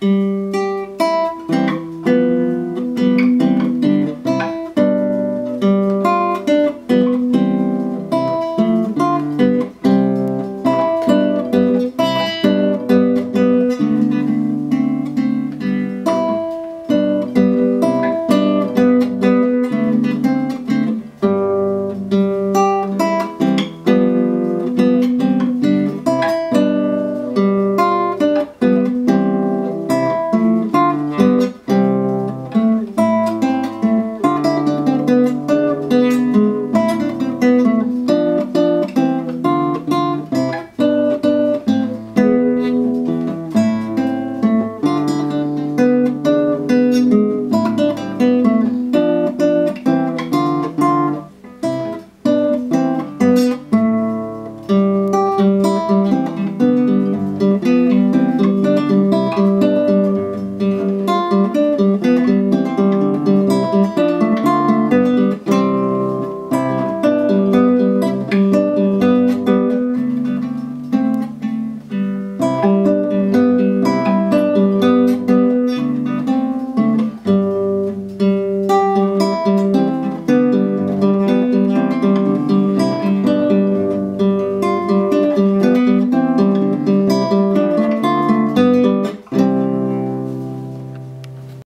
Bye.